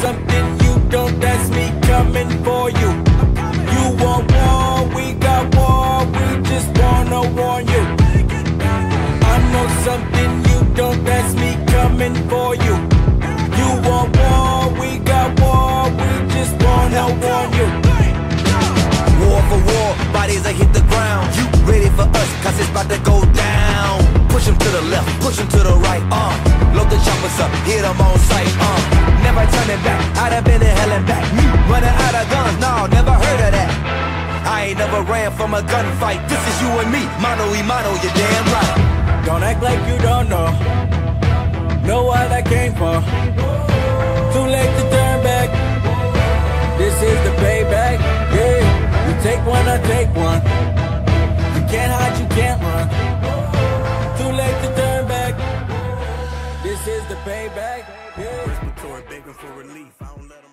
something you don't, that's me coming for you. You want war, we got war, we just wanna warn you. I know something you don't, that's me coming for you. You want war, we got war, we just wanna warn you. War for war, bodies that hit the ground. You ready for us, cause it's about to go down. Push 'em to the left, push 'em to the right, uh. Load the choppers up, hit 'em on sight, never ran from a gunfight. This is you and me, mano y mano, you damn right. Don't act like you don't know. Know what I came for. Too late to turn back. This is the payback. Yeah, you take one, I take one. You can't hide, you can't run. Too late to turn back. This is the payback. Yeah. Respiratory begging for relief. I don't let